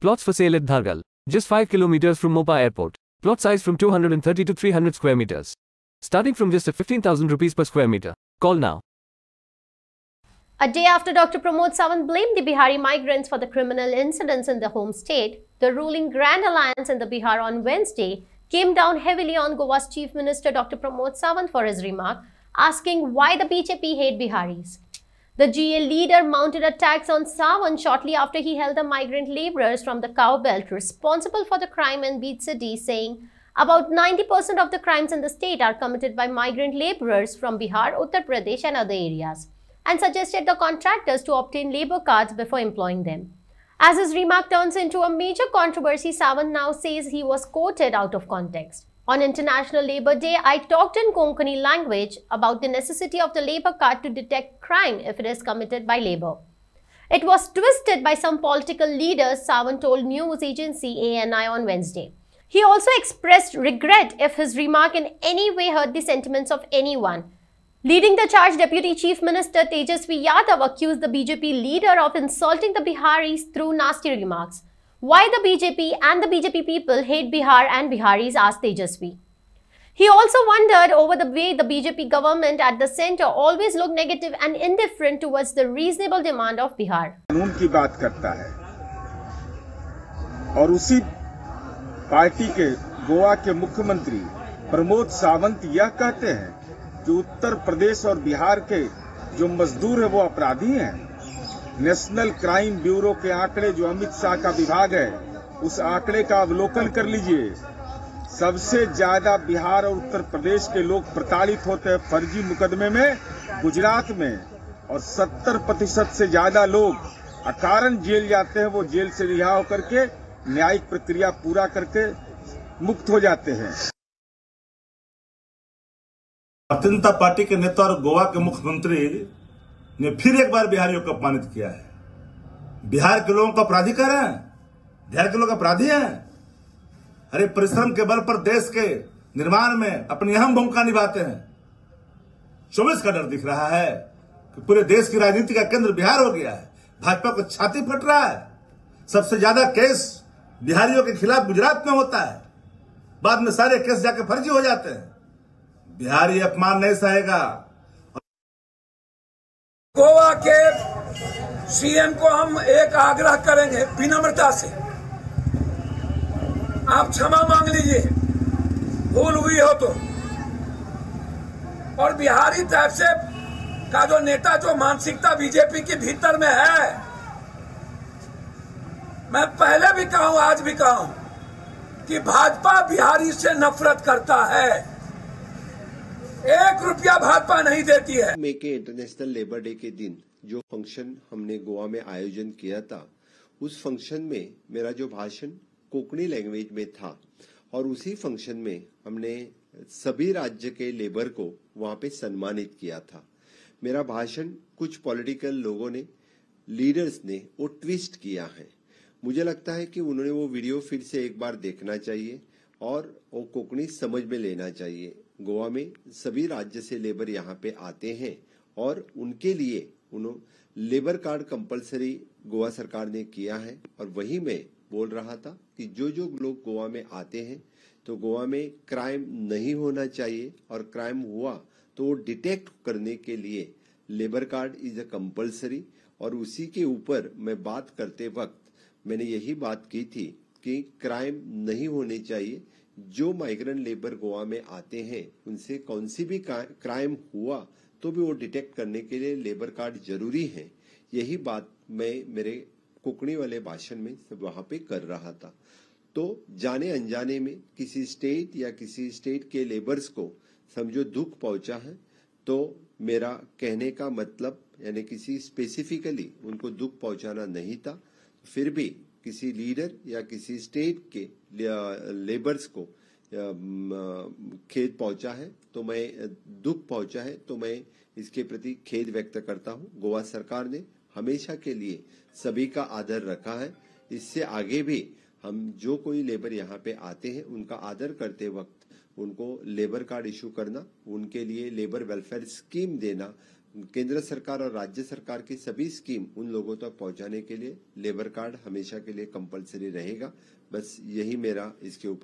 Plots for sale at Dhargal, just 5 kilometers from Mopa Airport. Plot size from 230 to 300 square meters. Starting from just 15,000 rupees per square meter. Call now. A day after Dr. Pramod Sawant blamed the Bihari migrants for the criminal incidents in the home state, the ruling Grand Alliance in the Bihar on Wednesday came down heavily on Goa's Chief Minister Dr. Pramod Sawant for his remark, asking why the BJP hate Biharis. The GA leader mounted attacks on Sawant shortly after he held the migrant laborers from the cow belt responsible for the crime in Beach City, saying about 90% of the crimes in the state are committed by migrant laborers from Bihar, Uttar Pradesh and other areas, and suggested the contractors to obtain labor cards before employing them. As his remark turns into a major controversy, Sawant now says he was quoted out of context. On International Labour Day, I talked in Konkani language about the necessity of the labour card to detect crime if it is committed by labour. It was twisted by some political leaders, Sawant told news agency ANI on Wednesday. He also expressed regret if his remark in any way hurt the sentiments of anyone. Leading the charge, Deputy Chief Minister Tejasvi Yadav accused the BJP leader of insulting the Biharis through nasty remarks. Why the BJP and the BJP people hate Bihar and Biharis, asked Tejasvi. He also wondered over the way the BJP government at the center always looked negative and indifferent towards the reasonable demand of Bihar. कानून की बात करता है और उसी party के गोवा के मुख्यमंत्री प्रमोद सावंत यह कहते हैं कि उत्तर प्रदेश और बिहार के जो मजदूर है वो अपराधी हैं नेशनल क्राइम ब्यूरो के आंकड़े जो अमित शाह का विभाग है, उस आंकड़े का अवलोकन कर लीजिए। सबसे ज़्यादा बिहार और उत्तर प्रदेश के लोग प्रताड़ित होते हैं फर्जी मुकदमे में, गुजरात में, और 70 प्रतिशत से ज़्यादा लोग अकारण जेल जाते हैं, वो जेल से रिहा होकर के न्यायिक प्रक्रिया पूरा करके मुक्त हो जाते हैं। भारतीय जनता पार्टी के नेता और गोवा के मुख्यमंत्री ने फिर एक बार बिहारियों को अपमानित किया है। बिहार के लोगों को अपराधी कह रहे हैं? बिहार के लोग अपराधी हैं? अरे परिश्रम के बल पर देश के निर्माण में अपनी अहम भूमिका निभाते हैं। चौबीस का डर दिख रहा है कि पूरे देश की राजनीति का केंद्र बिहार हो गया है। भाजपा को छाती फट रहा है। सबसे ज़्यादा केस बिहारियों के खिलाफ गुजरात में होता है। बाद में सारे केस जाके फर्जी हो जाते हैं। बिहारी अपमान नहीं सहेगा सीएम को हम एक आग्रह करेंगे विनम्रता से। आप क्षमा मांग लीजिए। भूल हुई हो तो। और बिहारी टाइप से का जो नेता, जो मानसिकता बीजेपी के भीतर में है, मैं पहले भी कहा, आज भी कहा, कि भाजपा बिहारी से नफरत करता है। एक रुपया भाजपा नहीं देती है। मे के इंटरनेशनल लेबर डे के दिन। जो फ़ंक्शन हमने गोवा में आयोजन किया था, उस फ़ंक्शन में मेरा जो भाषण कोंकणी लैंग्वेज में था और उसी फ़ंक्शन में हमने सभी राज्य के लेबर को वहाँ पे सम्मानित किया था। मेरा भाषण कुछ पॉलिटिकल लोगों ने लीडर्स ने वो ट्विस्ट किया है। मुझे लगता है कि उन्होंने वो वीडियो फिर से एक बार देखना चाहिए और वो कोंकणी समझ में लेना चाहिए। गोवा में सभी राज्य से लेबर यहाँ पे आते हैं और उनके लिए उन्होंने लेबर कार्ड कंपलसरी गोवा सरकार ने किया है। और वही मैं बोल रहा था कि जो जो लोग गोवा में आते हैं तो गोवा में क्राइम नहीं होना चाहिए। और क्राइम हुआ तो वो डिटेक्ट करने के लिए labour card is a compulsory. और उसी के ऊपर मैं बात करते वक्त मैंने यही बात की थी कि क्राइम नहीं होने चाहिए। जो माइग्रेंट लेबर गोवा में आते हैं, उनसे कौन सी भी क्राइम हुआ तो भी वो डिटेक्ट करने के लिए लेबर कार्ड ज़रूरी है। यही बात मैं मेरे कुकड़ी वाले भाषण में वहाँ पे कर रहा था। तो जाने अनजाने में किसी स्टेट या किसी स्टेट के लेबर्स को समझो दुख पहुँचा है तो मेरा कहने का मतलब यानी किसी स्पेसिफिकली उनको दुख पहुंचाना नहीं था, फिर भी किसी लीडर या किसी स्टेट के लेबर्स को खेत पहुँचा है तो मैं दुख पहुँचा है तो मैं इसके प्रति खेद व्यक्त करता हूँ। गोवा सरकार ने हमेशा के लिए सभी का आदर रखा है। इससे आगे भी हम जो कोई लेबर यहाँ पे आते हैं, उनका आदर करते वक्त उनको लेबर कार्ड इशू करना, उनके लिए लेबर वेलफेयर स्कीम देना, केंद्र सरकार और राज्य सरकार की सभी स्कीम उन लोगों तक पहुँचाने के लिए लेबर कार्ड हमेशा के लिए कंपलसरी रहेगा। बस यही मेरा इसके ऊपर